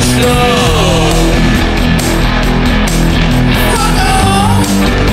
slow. Follow.